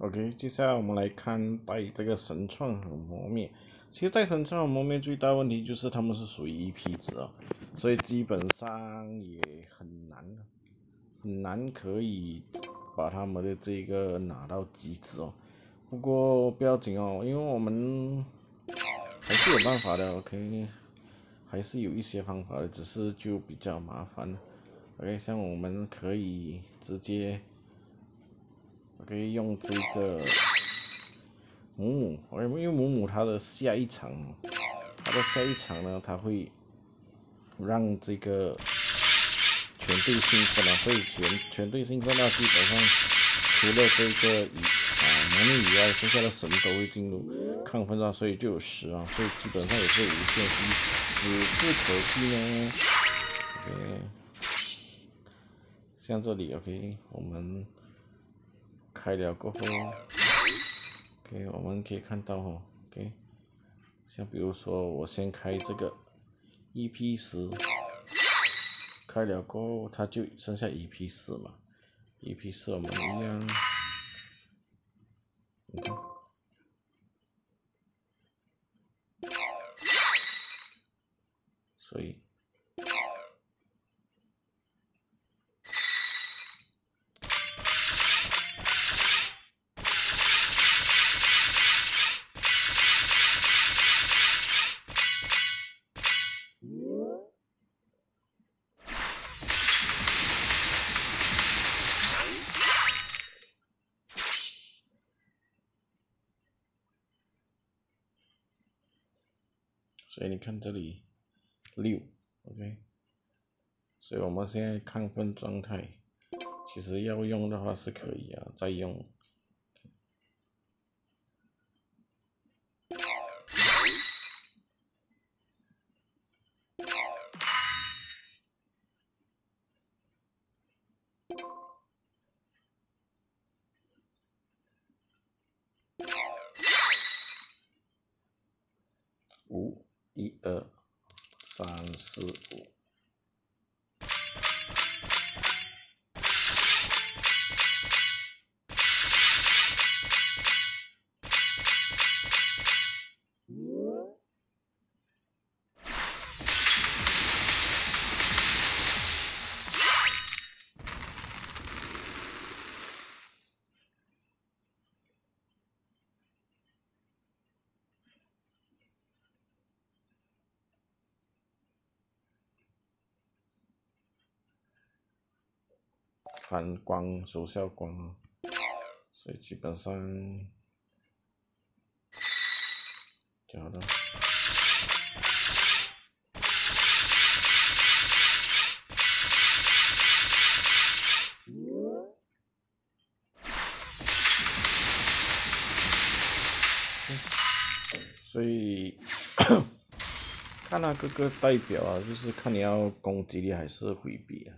OK，接下来我们来看待这个神创和磨灭。其实带神创和磨灭最大问题就是他们是属于一批子啊，所以基本上也很难很难可以把他们的这个拿到极致哦。不过不要紧哦，因为我们还是有办法的。OK，还是有一些方法的，只是就比较麻烦。OK，像我们可以直接。可以用这个母母，因为母母它的下一场，它的下一场呢，它会让这个全队兴奋了，所以全全队兴奋那基本上除了这个以啊魔女以外，剩下的什么都会进入亢奋状，所以就有十啊，所以基本上也是无限期，只是可惜呢，OK，像这里 OK，我们。开了过后，OK，我们可以看到哦，OK，像比如说我先开这个 EP 十，开了过后它就剩下 EP 四嘛，EP 四我们一样，所以。所以你看这里六，OK，所以我们现在亢奋状态，其实要用的话是可以啊，再用。五。一二三四五，反光收效光啊，所以基本上就好了。所以 看那个个代表啊，就是看你要攻击力还是回避啊。